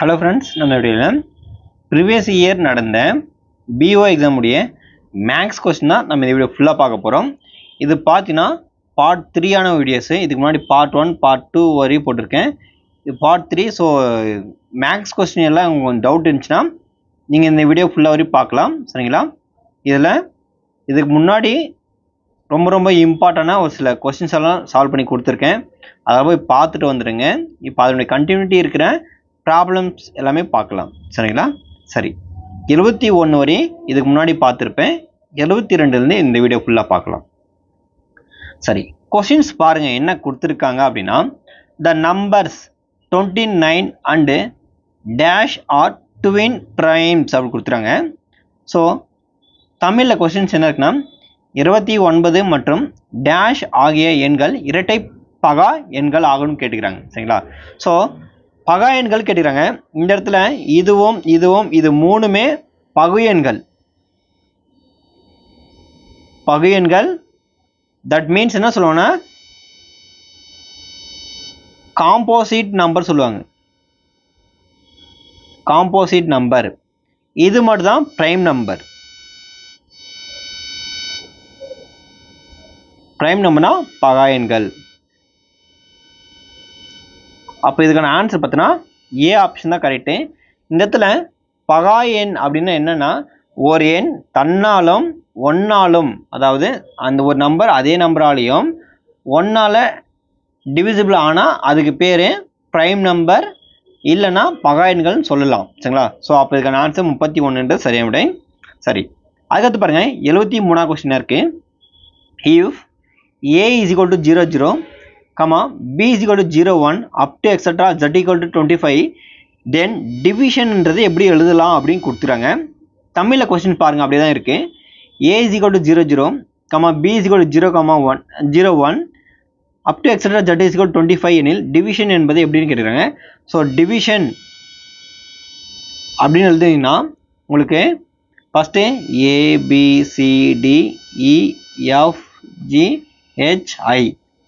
Hello friends நம்ம வீடியோவில் previous year நடந்த பிஓ எக்ஸாமுடைய மேக்ஸ் கொஸ்டின் தான் நம்ம இந்த வீடியோ ஃபுல்லாக பார்க்க போகிறோம் இது பார்த்தீங்கன்னா பார்ட் த்ரீயான வீடியோஸு இதுக்கு முன்னாடி பார்ட் ஒன் பார்ட் டூ வரையும் போட்டிருக்கேன். இது part three so maths question எல்லாம் உங்களுக்கு டவுட் இருந்துச்சுன்னா நீங்கள் இந்த வீடியோ ஃபுல்லாக வரையும் பார்க்கலாம். சரிங்களா? இதில் இதுக்கு முன்னாடி ரொம்ப ரொம்ப இம்பார்ட்டண்ட்டாக ஒரு சில கொஸ்டின்ஸ் எல்லாம் சால்வ் பண்ணி கொடுத்துருக்கேன். அதை போய் பார்த்துட்டு வந்துடுங்க இப்போ அதனுடைய கண்டினியூட்டி இருக்கிற ப்ராப்ளம்ஸ் எல்லாமே பார்க்கலாம். சரிங்களா? சரி. எழுபத்தி ஒன்று வரை இதுக்கு முன்னாடி பார்த்துருப்பேன். எழுபத்தி ரெண்டுலேருந்து இந்த வீடியோ ஃபுல்லாக பார்க்கலாம். சரி. கொஷின்ஸ் பாருங்கள் என்ன கொடுத்துருக்காங்க அப்படின்னா the numbers twenty nine and dash are twin primes அப்படி கொடுத்துருக்காங்க. ஸோ தமிழில் கொஷின்ஸ் என்ன இருக்குன்னா இருபத்தி ஒன்பது மற்றும் டேஷ் ஆகிய எண்கள் இரட்டை பகா எண்கள் ஆகும்னு கேட்டுக்கிறாங்க. சரிங்களா? ஸோ பகாயன்கள் கேட்டுக்கிறாங்க. இந்த இடத்துல இதுவும் இதுவும் இது மூணுமே பகு எண்கள். பகு எண்கள் தட் மீன்ஸ் என்ன சொல்லுவாங்கன்னா காம்போசிட் நம்பர் சொல்லுவாங்க. காம்போசிட் நம்பர் இது மட்டும் தான் ப்ரைம் நம்பர் ப்ரைம் நம்பர்னா பகாயன்கள் அப்போ இதுக்கான ஆன்சர் பார்த்தீங்கன்னா ஏ ஆப்ஷன் தான் கரெக்டு இந்த இடத்துல பகா எண் அப்படின்னா என்னன்னா ஒரு எண் தன்னாலும் ஒன்னாலும் அதாவது அந்த ஒரு நம்பர் அதே நம்பராலையும் ஒன்னால் டிவிசிபிள் ஆனால் அதுக்கு பேர் ப்ரைம் நம்பர் இல்லைன்னா பகா எண்கள்னு சொல்லலாம். சரிங்களா? ஸோ அப்போ இதுக்கான ஆன்சர் முப்பத்தி ஒன்றுன்றது சரியாக விட சரி. அதுக்கடுத்து பாருங்கள் எழுபத்தி மூணாவது கொஸ்டினாக இருக்குது if A is equal to zero zero comma B is equal to zero one up to extra Z equal to twenty five then டிவிஷன்ன்றது எப்படி எழுதலாம் அப்படின்னு கொடுத்துறாங்க. தமிழில் கொஸ்டின் பாருங்கள் அப்படியே தான் இருக்குது A is equal to zero zero comma B is equal to zero comma one zero one up to extra Z is equal twenty five எனில் டிவிஷன் என்பது எப்படின்னு கேட்டுக்கிறாங்க ஸோ டிவிஷன் அப்படின்னு எழுதுனீங்கன்னா உங்களுக்கு ஃபஸ்ட்டு ஏபிசிடிஇஎஃப்ஜிஹெச்ஐ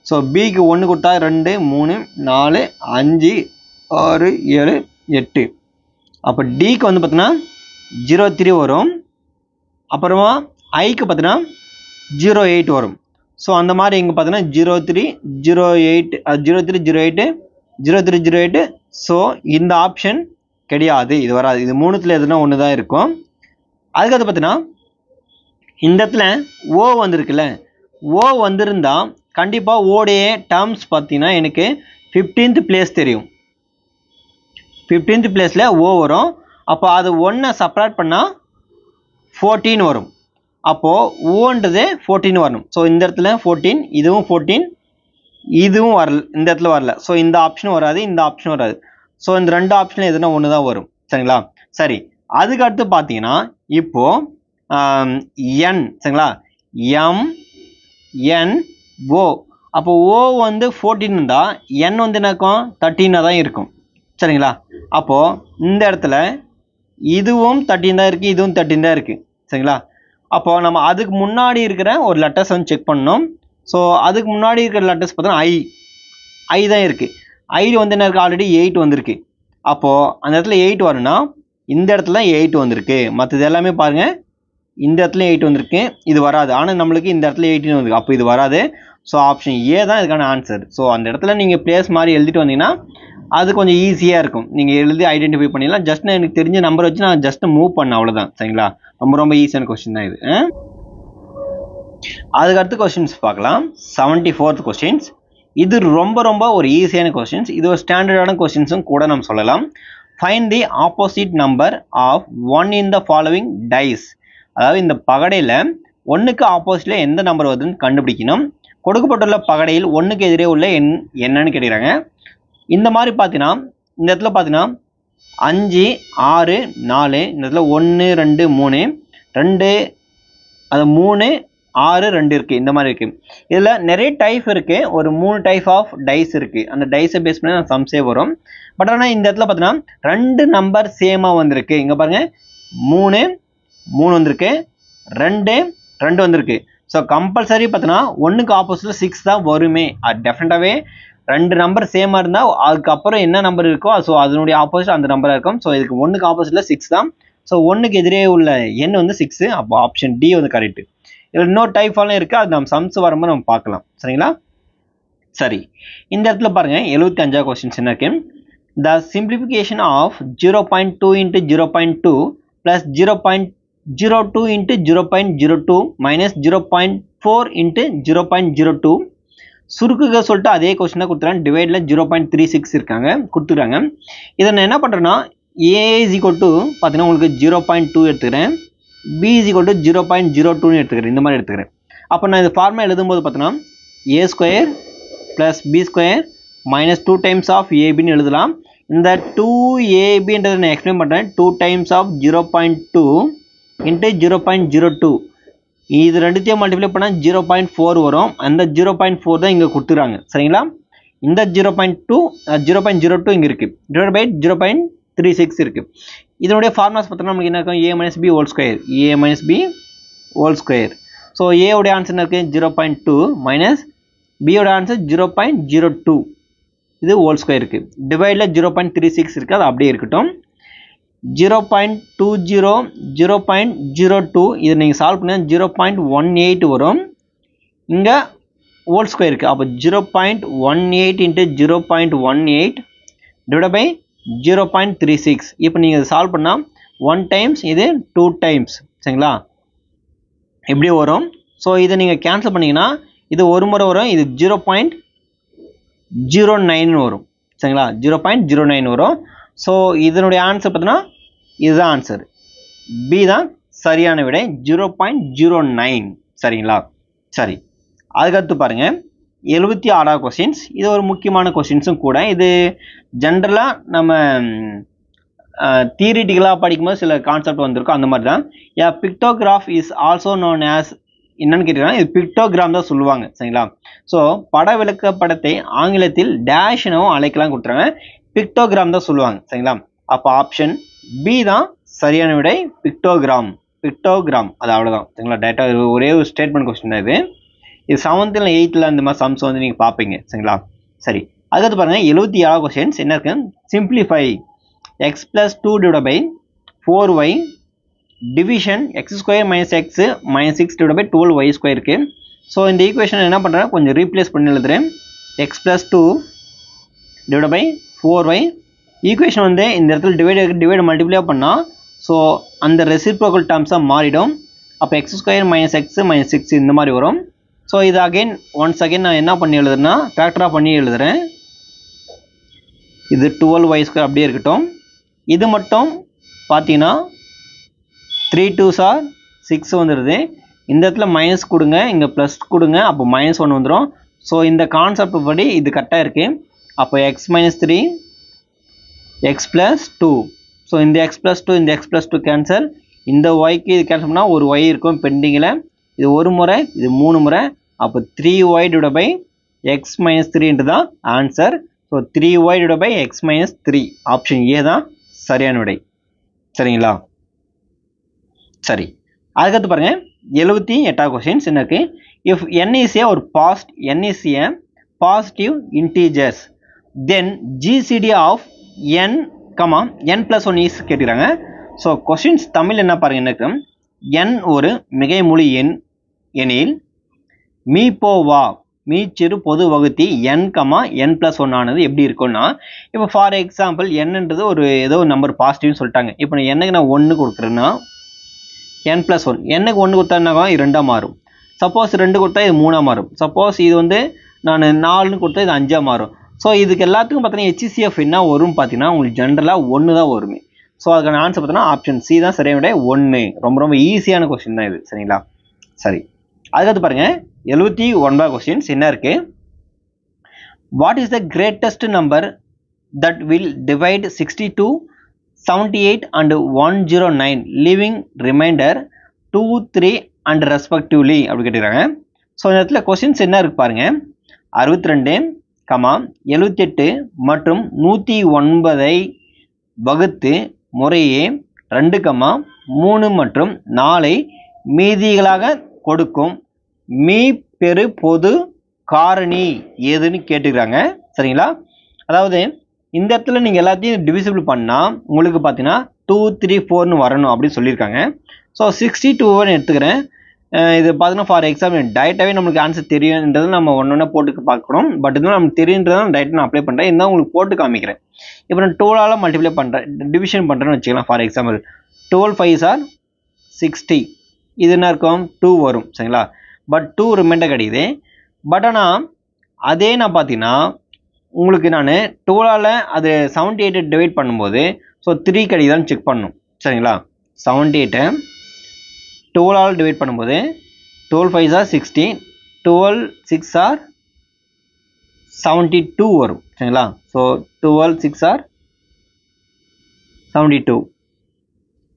ஸோ பிக்கு ஒன்று கொடுத்தா ரெண்டு மூணு நாலு அஞ்சு ஆறு ஏழு எட்டு. அப்போ டிக்கு வந்து பார்த்தீங்கன்னா ஜீரோ த்ரீ வரும். அப்புறமா ஐக்கு பார்த்தீங்கன்னா ஜீரோ எயிட் வரும். ஸோ அந்த மாதிரி இங்கே பார்த்தீங்கன்னா zero three zero eight zero three zero eight zero three zero eight so இந்த ஆப்ஷன் கிடையாது. இது வராது. இது மூணுத்தில் எதுனா ஒன்று தான் இருக்கும் அதுக்கடுத்து பார்த்தீங்கன்னா இந்த இடத்துல ஓ வந்திருக்குல்ல. ஓ வந்திருந்தால் கண்டிப்பாக ஓடைய டேர்ம்ஸ் பார்த்தீங்கன்னா எனக்கு ஃபிஃப்டீன்த் பிளேஸ் தெரியும். ஃபிஃப்டீன்த் பிளேஸில் ஓ வரும். அப்போ அது ஒன்றை சப்ராக்ட் பண்ணால் ஃபோர்டீன் வரும். அப்போது ஓன்றது ஃபோர்டீன் வரணும். ஸோ இந்த இடத்துல ஃபோர்டீன் இதுவும் ஃபோர்டீன் இதுவும் வரல இந்த இடத்துல வரல. ஸோ இந்த ஆப்ஷன் வராது இந்த ஆப்ஷன் வராது. ஸோ இந்த ரெண்டு ஆப்ஷனில் எதுனா ஒன்று தான் வரும். சரிங்களா? சரி. அதுக்கடுத்து பார்த்தீங்கன்னா இப்போது என் சரிங்களா? எம் என் ஓ அப்போ ஓ வந்து ஃபோர்டீன் இருந்தால் என் வந்து என்னக்கும்? தேர்ட்டீனாக தான் இருக்கும். சரிங்களா? அப்போது இந்த இடத்துல இதுவும் தேர்ட்டின் தான் இருக்குது இதுவும் தேர்ட்டின் தான் இருக்குது சரிங்களா? அப்போது நம்ம அதுக்கு முன்னாடி இருக்கிற ஒரு லெட்டர்ஸ் வந்து செக் பண்ணணும். ஸோ அதுக்கு முன்னாடி இருக்கிற லெட்டர்ஸ் பார்த்தோன்னா ஐ ஐ தான் இருக்குது ஐ வந்து என்ன இருக்குது ஆல்ரெடி எயிட் வந்திருக்கு. அப்போது அந்த இடத்துல எயிட் வரும்னா இந்த இடத்துல எயிட் வந்திருக்கு. மற்றது எல்லாமே பாருங்கள் இந்த இடத்துல எயிட் வந்திருக்கு. இது வராது. ஆனால் நம்மளுக்கு இந்த இடத்துல எயிட்டின் வந்திருக்கு. அப்போ இது வராது. ஸோ ஆப்ஷன் ஏ தான் இதுக்கான ஆன்சர் ஸோ அந்த இடத்துல நீங்கள் பிளேஸ் மாதிரி எழுதிட்டு வந்தீங்கன்னா அது கொஞ்சம் ஈஸியாக இருக்கும். நீங்கள் எழுதி ஐடென்டிஃபை பண்ணிடலாம். ஜஸ்ட் நான் எனக்கு தெரிஞ்ச நம்பர் வச்சு நான் ஜஸ்ட் மூவ் பண்ண அவ்வளோதான் சரிங்களா? ரொம்ப ரொம்ப ஈஸியான கொஸ்டின் தான் இது. அதுக்கு அடுத்த கொஸ்டின்ஸ் பார்க்கலாம். செவன்ட்டி ஃபோர்த் கொஸ்டின்ஸ் இது ரொம்ப ரொம்ப ஒரு ஈஸியான கொஸ்டின்ஸ் இது ஒரு ஸ்டாண்டர்டான கொஸ்டின்ஸும் கூட நம்ம சொல்லலாம். Find the opposite number of one in the following dice அதாவது இந்த பகடையில் ஒன்றுக்கு ஆப்போசிட்டில் எந்த நம்பர் வருதுன்னு கண்டுபிடிக்கணும். கொடுக்கப்பட்டுள்ள பகடையில் ஒன்றுக்கு எதிரே உள்ள எண் என்னன்னு கேட்குறாங்க இந்த மாதிரி பார்த்தீங்கன்னா இந்த இடத்துல பார்த்தீங்கன்னா அஞ்சு ஆறு நாலு இந்த இடத்துல ஒன்று ரெண்டு மூணு ரெண்டு அது மூணு ஆறு ரெண்டு இருக்குது இந்த மாதிரி இருக்குது இதில் நிறைய டைப் இருக்குது ஒரு மூணு டைப் ஆஃப் டைஸ் இருக்குது அந்த டைஸை பேஸ் பண்ணி நான் சம்ஸே வரும். பட் ஆனால் இந்த இடத்துல பார்த்தீங்கன்னா ரெண்டு நம்பர் சேமாக வந்திருக்கு. இங்கே பாருங்கள் மூணு மூணு வந்திருக்கு. ரெண்டு ரெண்டு வந்திருக்கு. ஸோ கம்பல்சரி பார்த்தோன்னா ஒன்றுக்கு ஆப்போசிட்டில் சிக்ஸ் தான் வருமே. அது டெஃபினட்டாகவே ரெண்டு நம்பர் சேமாக இருந்தால் அதுக்கப்புறம் என்ன நம்பர் இருக்கோ ஸோ அதனுடைய ஆப்போசிட் அந்த நம்பராக இருக்கும். ஸோ இதுக்கு ஒன்றுக்கு ஆப்போசிட்டில் சிக்ஸ் தான். ஸோ ஒன்றுக்கு எதிரே உள்ள எண் வந்து சிக்ஸு அப்போ ஆப்ஷன் டி வந்து கரெக்டு இதில் இன்னொரு டைப் இருக்குது அது நம்ம சம்ஸ் வரும்போது நம்ம பார்க்கலாம். சரிங்களா? சரி. இந்த இடத்துல பாருங்கள் எழுபத்தி அஞ்சா கொஸ்டின்ஸ் என்ன இருக்கு? The simplification of zero point two into zero point two plus zero point zero two into zero point zero two minus zero point four into zero point zero two. சுருக்குக சொல்லிட்டு அதே கொஸ்டின் தான் கொடுத்துறாங்க. டிவைடில் zero point three six இருக்காங்க. கொடுத்துருக்காங்க இதை நான் என்ன பண்ணுறேன்னா ஏ இஸ் ஈக்குவல் டு பார்த்தீங்கன்னா உங்களுக்கு ஜீரோ பாயிண்ட் டூ எடுத்துக்கிறேன். B is equal to zero point zero டூன்னு எடுத்துக்கிறேன். இந்த மாதிரி எடுத்துக்கிறேன். அப்போ நான் இது ஃபார்முலா எழுதும்போது பார்த்தோன்னா A square plus B square minus two times of ஏபின்னு எழுதலாம். இந்த டூ ஏபின்றதை நான் எக்ஸ்பிளைன் பண்ணுறேன் two times of zero point two into zero point zero two இது ரெண்டுத்தையும் மல்டிப்ளை பண்ணால் ஜீரோ பாயிண்ட் ஃபோர் வரும். அந்த ஜீரோ பாயிண்ட் ஃபோர் தான் இங்கே கொடுத்துறாங்க. சரிங்களா? இந்த zero point two zero point zero two இங்கே இருக்குது divide by zero point three six இருக்குது இதனுடைய ஃபார்முலாஸ் பார்த்தோம்னா நமக்கு என்ன இருக்கும்? A minus B whole square A minus B whole square so ஏவுடைய answer என்ன இருக்குது ஜீரோ பாயிண்ட் டூ மைனஸ் பியோட answer zero point zero two இது ஹோல் ஸ்கொயர் இருக்குது டிவைடில் ஜீரோ பாயிண்ட் த்ரீ சிக்ஸ் இருக்குது அது அப்படியே இருக்கட்டும். Zero point two zero zero point zero two இதை நீங்கள் சால்வ் பண்ணால் ஜீரோ பாயிண்ட் ஒன் எயிட் வரும். இங்கே ஹோல் ஸ்கொயர் இருக்குது அப்போ zero point one eight into zero point one eight divide by zero point three six. இப்போ நீங்கள் இதை சால்வ் பண்ணால் ஒன் டைம்ஸ் இது டூ டைம்ஸ் சரிங்களா? எப்படி வரும். ஸோ இதை நீங்கள் கேன்சல் பண்ணிங்கன்னா இது ஒரு முறை வரும். இது ஜீரோ பாயிண்ட் ஜீரோ நைன் வரும். சரிங்களா? ஜீரோ பாயிண்ட் ஜீரோ நைன் வரும். ஸோ இதனுடைய ஆன்சர் பார்த்தீங்கன்னா இதுதான் ஆன்சர் பி தான் சரியான விடை ஜீரோ பாயிண்ட் ஜீரோ நைன் சரிங்களா? சரி. அதுக்கடுத்து பாருங்கள் எழுபத்தி ஆறாவது கொஸ்டின்ஸ் இது ஒரு முக்கியமான கொஸ்டின்ஸும் கூட. இது ஜென்ரலாக நம்ம தியரிட்டிக்கலாக படிக்கும்போது சில கான்செப்ட் வந்திருக்கும். அந்த மாதிரி தான் A pictograph is also known as என்னன்னு கேட்டிங்கன்னா இது பிக்டோகிராம் தான் சொல்லுவாங்க. சரிங்களா? ஸோ பட விளக்கப்படத்தை ஆங்கிலத்தில் டேஷ் எனவும் அழைக்கலாம் கொடுத்துறாங்க பிக்டோகிராம் தான் சொல்லுவாங்க சரிங்களா? அப்போ ஆப்ஷன் பி தான் சரியான விடை பிக்டோகிராம் பிக்டோகிராம் அது அவ்வளோதான் சரிங்களா? டேட்டா ஒரே ஒரு ஸ்டேட்மெண்ட் கொஸ்டின் தான் இது. இது செவன்த்தில் எயித்தில் அந்த மாதிரி சம்ஸ் வந்து நீங்கள் பார்ப்பீங்க சரிங்களா? சரி அதுக்கடுத்து பாருங்கள் எழுபத்தி ஏழாவது கொஸ்டின்ஸ் என்ன இருக்கு? Simplify x plus two divide by four y division x square minus x minus six divide by twelve y square இருக்குது ஸோ இந்த ஈக்குவேஷன் என்ன பண்ணுறேன் கொஞ்சம் ரீப்ளேஸ் பண்ணி எழுதுறேன். X plus two divide by four y equation வந்து இந்த இடத்துல டிவைட் டிவைட் மல்டிப்ளை பண்ணால் ஸோ அந்த ரெசிப்ரோக்கல் டேர்ம்ஸாக மாறிடும். அப்போ x square minus x minus six இந்த மாதிரி வரும். ஸோ இது அகைன் ஒன்ஸ் அகைன் நான் என்ன பண்ணி எழுதுறேன்னா ஃபேக்டராக பண்ணி எழுதுகிறேன் இது டுவெல் ஒய் ஸ்கொயர் அப்படியே இருக்கட்டும். இது மட்டும் பார்த்தீங்கன்னா த்ரீ டூ சார் சிக்ஸ் வந்துடுது இந்த இடத்துல மைனஸ் கொடுங்க இங்கே ப்ளஸ் கொடுங்க அப்போ மைனஸ் ஒன்று வந்துடும் ஸோ இந்த கான்செப்ட் படி இது கரெக்டாக இருக்குது அப்போ x minus three x plus two so இந்த எக்ஸ் ப்ளஸ் டூ இந்த எக்ஸ் ப்ளஸ் டூ கேன்சல் இந்த ஒய்க்கு இது கேன்சல் பண்ணால் ஒரு ஒய் இருக்கும் பெண்டிங்கில் இது ஒரு முறை இது மூணு முறை. அப்போ three y divide by x minus த்ரீன்ட்டு தான் answer so three y divide by x minus three option A தான் சரியான விடை. சரிங்களா? சரி. அதுக்கடுத்து பாருங்கள் எழுபத்தி எட்டாவது கொஸ்டின்ஸ் என்ன இருக்கு? இஃப் n ஒரு பாஸ்ட் n is positive integers then GCD of n comma n plus one is கேட்குறாங்க ஸோ கொஸ்டின்ஸ் தமிழ் என்ன பாருங்க எனக்கு என் n ஒரு மிகைமொழி எண் எனில் மீ போ வா மீச்சிறு பொது வகுத்தி n comma n plus one ஆனது எப்படி இருக்கும்னா இப்போ ஃபார் எக்ஸாம்பிள் என்னன்றது ஒரு ஏதோ ஒரு நம்பர் பாசிட்டிவ்னு சொல்லிட்டாங்க. இப்போ நான் என்னக்கு நான் ஒன்று கொடுக்குறேன்னா என் ப்ளஸ் ஒன் என்னக்கு ஒன்று கொடுத்தான்னாக்கா இது ரெண்டாக மாறும். சப்போஸ் ரெண்டு கொடுத்தா இது மூணாக மாறும். சப்போஸ் இது வந்து நான் நாலுன்னு கொடுத்தா இது அஞ்சாக மாறும். ஸோ இதுக்கு எல்லாத்துக்கும் பார்த்தீங்கன்னா ஹெச்சிசிஎஃப் என்ன வரும் பார்த்தீங்கன்னா உங்களுக்கு ஜென்ரலாக ஒன்று தான் வருமே. ஸோ அதுக்கான ஆன்சர் பார்த்தீங்கன்னா ஆப்ஷன் சி தான் சரியான விட ஒன்று ரொம்ப ரொம்ப ஈஸியான கொஸ்டின் தான் இது சரிங்களா? சரி. அதுக்கடுத்து பாருங்கள் எழுபத்தி ஒன்பது கொஸ்டின்ஸ் என்ன இருக்குது what is the greatest number that will divide sixty two seventy eight and one zero nine leaving remainder two three and respectively அப்படி கேட்டுக்கிறாங்க. ஸோ இந்த இடத்துல கொஸ்டின்ஸ் என்ன இருக்கு பாருங்க. அறுபத்தி ரெண்டு கமா எழுபத்தெட்டு மற்றும் நூற்றி ஒன்பதை வகுத்து முறையே ரெண்டு கமா மூணு மற்றும் நாலை மீதிகளாக கொடுக்கும். மீ பெரு பொது காரணி எதுன்னு கேட்டுக்கிறாங்க. சரிங்களா? அதாவது இந்த இடத்துல நீங்கள் எல்லாத்தையும் டிவிசிபிள் பண்ணால் உங்களுக்கு பார்த்தீங்கன்னா டூ த்ரீ ஃபோர்னு வரணும் அப்படின்னு சொல்லியிருக்காங்க. ஸோ சிக்ஸ்டி டூன்னு எடுத்துக்கிறேன். இது பார்த்தீங்கன்னா ஃபார் எக்ஸாம்பிள் டைரெக்டாகவே நம்மளுக்கு ஆன்சர் தெரியுன்றது நம்ம ஒன்று ஒன்றா போட்டு பார்க்கணும். பட் இருந்தாலும் நமக்கு தெரியுன்றதான் டைரெக்டாக நான் அப்ளை பண்ணுறேன் இருந்தால் உங்களுக்கு போட்டு காமிக்கிறேன். இப்போ நான் டோலால் மல்டிப்ளை பண்ணுறேன் டிவிஷன் பண்ணுறேன்னு வச்சுக்கலாம் for example twelve five are sixty இது என்ன இருக்கும்? டூ வரும். சரிங்களா? பட் டூ ரிமைண்டர் கிடைக்குது. பட் ஆனால் அதே நான் பார்த்தீங்கன்னா உங்களுக்கு நான் டோலால் அது செவன்ட்டி எயிட்டை டிவைட் பண்ணும்போது ஸோ த்ரீ கிடைக்குதான்னு செக் பண்ணணும் சரிங்களா? செவன்ட்டி எயிட்டை டுவெலால் டிவைட் பண்ணும்போது twelve five are sixty twelve six are seventy two வரும். சரிங்களா? So twelve six are seventy two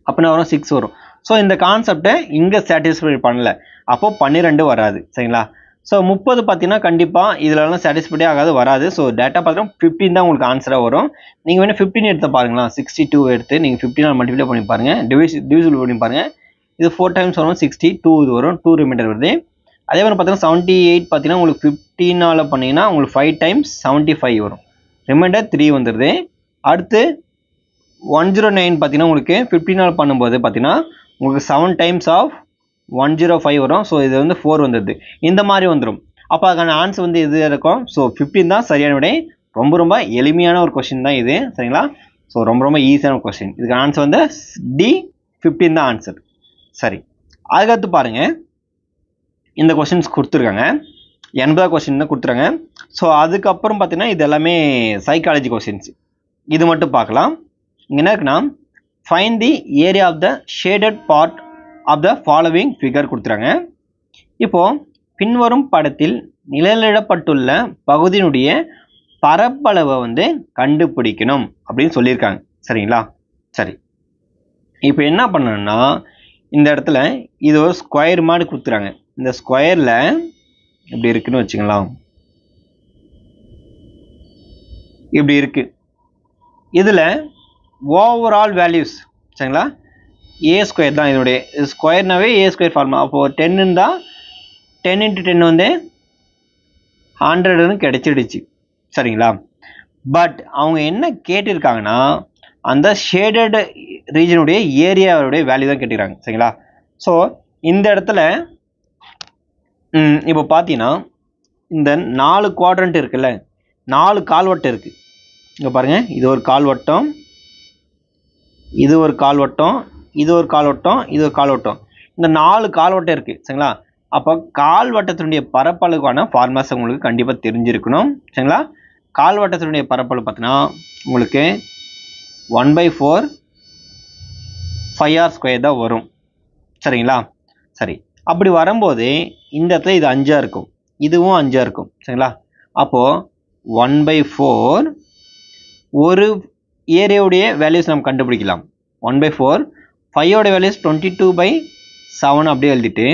அப்படின்னா வரும்? சிக்ஸ் வரும். ஸோ இந்த கான்செப்டை இங்கே சாட்டிஸ்ஃபை பண்ணல. அப்போது பன்னிரெண்டு வராது. சரிங்களா? ஸோ முப்பது பார்த்தீங்கன்னா கண்டிப்பாக இதிலலாம் சாட்டிஸ்ஃபைடே ஆகாது வராது. ஸோ டேட்டா பார்த்தீங்கன்னா ஃபிஃப்டின் தான் உங்களுக்கு ஆன்சராக வரும். நீங்கள் வேணால் ஃபிஃப்டின் எடுத்து பாருங்களா சிக்ஸ்டி டூ எடுத்து நீங்கள் ஃபிஃப்டினால் மல்டிப்ளை பண்ணி பாருங்கள் டிவிஸ் டிவிசிபிள் பண்ணி பாருங்கள் இது ஃபோர் டைம்ஸ் வரும் சிக்ஸ்டி டூ இது வரும் டூ ரிமைண்டர் வருது. அதே மாதிரி பார்த்தீங்கன்னா செவன்ட்டி எயிட் பார்த்தீங்கன்னா உங்களுக்கு ஃபிஃப்டீனால் பண்ணிங்கன்னா உங்களுக்கு ஃபைவ் டைம்ஸ் செவன்ட்டி ஃபைவ் வரும். ரிமைண்டர் த்ரீ வந்துடுது அடுத்து ஒன் ஜீரோ நைன் பார்த்தீங்கன்னா உங்களுக்கு ஃபிஃப்டினால் பண்ணும்போது பார்த்தீங்கன்னா உங்களுக்கு seven times of one zero five வரும். ஸோ இது வந்து ஃபோர் வந்துடுது இந்த மாதிரி வந்துடும் அப்போ அதுக்கான ஆன்சர் வந்து இது இருக்கும்? ஸோ ஃபிஃப்டின் தான் சரியான விடை. ரொம்ப ரொம்ப எளிமையான ஒரு கொஷின் தான் இது. சரிங்களா? ஸோ ரொம்ப ரொம்ப ஈஸியான ஒரு கொஸ்டின் இதுக்கு ஆன்சர் வந்து டி ஃபிஃப்டின் தான் ஆன்சர் சரி அதுக்கடுத்து பாருங்க. இந்த கொஸ்டின்ஸ் கொடுத்துருக்காங்க. எண்பதாவது கொஸ்டின் தான் கொடுத்துருங்க ஸோ அதுக்கப்புறம் பார்த்தீங்கன்னா இது எல்லாமே சைக்காலஜி கொஸ்டின்ஸ் இது மட்டும் பார்க்கலாம். இங்கே என்ன இருக்குன்னா find the area of the shaded part of the following figure கொடுத்துறாங்க இப்போது பின்வரும் படத்தில் நிழலிடப்பட்டுள்ள பகுதியினுடைய பரப்பளவை வந்து கண்டுபிடிக்கணும் அப்படின்னு சொல்லியிருக்காங்க. சரிங்களா? சரி. இப்போ என்ன பண்ணணும்னா இந்த இடத்துல இது ஒரு ஸ்கொயர் மாதிரி கொடுத்துறாங்க. இந்த ஸ்கொயரில் இப்படி இருக்குன்னு வச்சுக்கலாம். இப்படி இருக்கு. இதில் ஓவரால் வேல்யூஸ் சரிங்களா? ஏ ஸ்கொயர் தான் இதனுடைய. ஸ்கொயர்னாவே ஏ ஸ்கொயர் ஃபார்மா அப்போது டென் இருந்தால் டென் இன்ட்டு டென் வந்து ஹண்ட்ரடுன்னு கிடச்சிடுச்சு. சரிங்களா? பட் அவங்க என்ன கேட்டிருக்காங்கன்னா அந்த ஷேடட் ரீஜனுடைய ஏரியாவுடைய வேல்யூ தான் கேட்டுக்கிறாங்க. சரிங்களா? ஸோ இந்த இடத்துல இப்போ பார்த்தீங்கன்னா இந்த நாலு குவாட்ரண்ட் இருக்குல்ல நாலு கால்வட்டம் இருக்குது இங்கே பாருங்கள் இது ஒரு கால்வட்டம் இது ஒரு கால்வட்டம் இது ஒரு கால்வட்டம் இது ஒரு கால்வட்டம். இந்த நாலு கால்வட்டம் இருக்குது சரிங்களா? அப்போ கால்வட்டத்தினுடைய பரப்பளவுக்கான ஃபார்முலாஸ் உங்களுக்கு கண்டிப்பாக தெரிஞ்சிருக்கணும் சரிங்களா? கால்வட்டத்தினுடைய பரப்பளவு பார்த்தீங்கன்னா உங்களுக்கு one by four five r square தான் வரும். சரிங்களா? சரி. அப்படி வரும்போது இந்த இடத்துல இது அஞ்சாக இருக்கும். இதுவும் அஞ்சாக இருக்கும். சரிங்களா? அப்போது ஒன் பை ஃபோர் ஒரு ஏரியாவுடைய வேல்யூஸ் நம்ம கண்டுபிடிக்கலாம். One by four ஃபைவோட values twenty two by seven அப்படியே எழுதிட்டு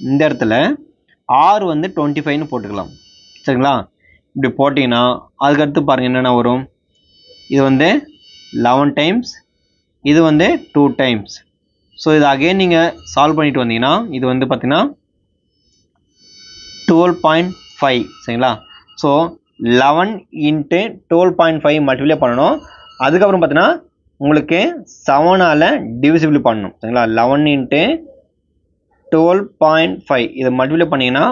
இந்த இடத்துல ஆர் வந்து டுவெண்ட்டி ஃபைவ்னு போட்டுக்கலாம். சரிங்களா? இப்படி போட்டிங்கன்னா அதுக்கடுத்து பாருங்கள் என்னென்ன வரும்? இது வந்து லெவன் டைம்ஸ் இது வந்து டூ டைம்ஸ் ஸோ இது அகைன் நீங்கள் சால்வ் பண்ணிட்டு வந்தீங்கன்னா இது வந்து பார்த்தீங்கன்னா டுவெல் பாயிண்ட் ஃபைவ் சரிங்களா? So eleven into twelve point five multiply பண்ணணும். அதுக்கப்புறம் பார்த்தீங்கன்னா உங்களுக்கு செவனால் டிவிசிபிள் பண்ணணும் சரிங்களா? Eleven into twelve point five இதை மல்டிப்ளை பண்ணிங்கன்னா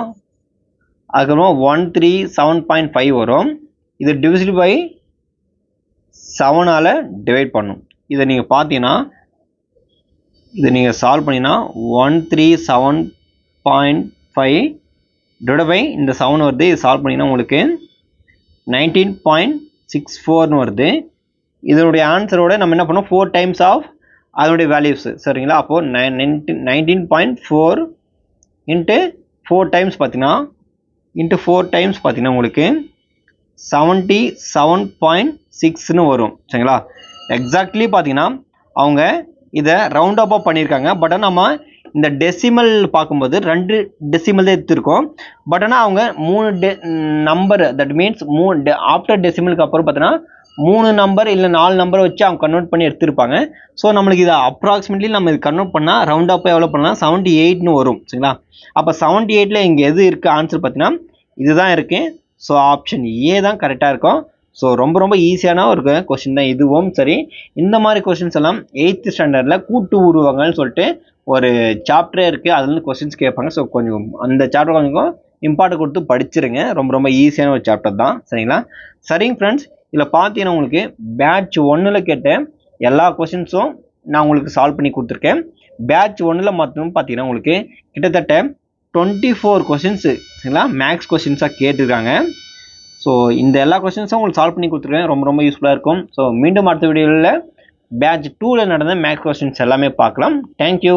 அதுக்கப்புறம் one three seven point five வரும். இது டிவிசிபிள் பை செவனால் டிவைட் பண்ணும். இதை நீங்கள் பார்த்தீங்கன்னா இதை நீங்கள் சால்வ் பண்ணிங்கன்னா one three seven point five divide by இந்த செவன் வருது. இது சால்வ் பண்ணிங்கன்னா உங்களுக்கு நைன்டீன் பாயிண்ட் சிக்ஸ் ஃபோர்னு வருது. இதனுடைய ஆன்சரோட நம்ம என்ன பண்ணோம்? ஃபோர் டைம்ஸ் ஆஃப் அதனுடைய வேல்யூஸ் சரிங்களா? அப்போது nine nineteen nineteen point four into four times பார்த்தீங்கன்னா இன்ட்டு ஃபோர் டைம்ஸ் பார்த்தீங்கன்னா உங்களுக்கு செவன்ட்டி செவன் பாயிண்ட் சிக்ஸ்னு வரும் சரிங்களா? எக்ஸாக்ட்லி பார்த்தீங்கன்னா அவங்க இதை ரவுண்ட் அப்பாக பண்ணியிருக்காங்க. பட் ஆனால் நம்ம இந்த டெசிமல் பார்க்கும்போது ரெண்டு டெசிமல் தான் எடுத்திருக்கோம். பட் ஆனால் அவங்க மூணு டெ நம்பர் தட் மீன்ஸ் மூணு ஆஃப்டர் டெசிமலுக்கு அப்புறம் பார்த்தீங்கன்னா மூணு நம்பர் இல்லை நாலு நம்பரை வச்சு அவங்க கன்வெர்ட் பண்ணி எடுத்திருப்பாங்க. ஸோ நம்மளுக்கு இதை அப்ராக்சிமேட்லி நம்ம இது கன்வெர்ட் பண்ணால் ரவுண்ட் அப் எவ்வளோ பண்ணலாம்? செவன்ட்டி எயிட்னு வரும் சரிங்களா? அப்போ செவன்ட்டி எயிட்டில் இங்கே எது இருக்குது ஆன்சர் பார்த்தீங்கன்னா இதுதான் இருக்குது ஸோ ஆப்ஷன் ஏ தான் கரெக்டாக இருக்கும். ஸோ ரொம்ப ரொம்ப ஈஸியான ஒரு கொஷின் தான் இதுவும். சரி இந்த மாதிரி கொஷின்ஸ் எல்லாம் எயித்து ஸ்டாண்டர்டில் கூட்டு உருவங்கள்னு சொல்லிட்டு ஒரு சாப்டரே இருக்குது அதுலேருந்து கொஷின்ஸ் கேட்பாங்க. ஸோ கொஞ்சம் அந்த சாப்டர் கொஞ்சம் இம்பார்ட்டன் கொடுத்து படிச்சிருங்க. ரொம்ப ரொம்ப ஈஸியான ஒரு சாப்டர் தான். சரிங்களா? சரிங்க ஃப்ரெண்ட்ஸ் இதில் பார்த்தீங்கன்னா உங்களுக்கு பேட்ச் ஒன்றில் கேட்ட எல்லா கொஷின்ஸும் நான் உங்களுக்கு சால்வ் பண்ணி கொடுத்துருக்கேன். பேட்ச் ஒன்றில் மாற்றணும் பார்த்தீங்கன்னா உங்களுக்கு கிட்டத்தட்ட டுவெண்ட்டி ஃபோர் கொஷின்ஸு சரிங்களா? மேக்ஸ் கொஷின்ஸாக கேட்டிருக்காங்க. ஸோ இந்த எல்லா கொஸ்டின்ஸும் உங்களுக்கு சால்வ் பண்ணி கொடுத்துருக்கேன். ரொம்ப ரொம்ப யூஸ்ஃபுல்லாக இருக்கும். ஸோ மீண்டும் அடுத்த வீடியோவில் பேட்ச் டூவில் நடந்த மேக்ஸ் கொஸ்டின்ஸ் எல்லாமே பார்க்கலாம். தேங்க்யூ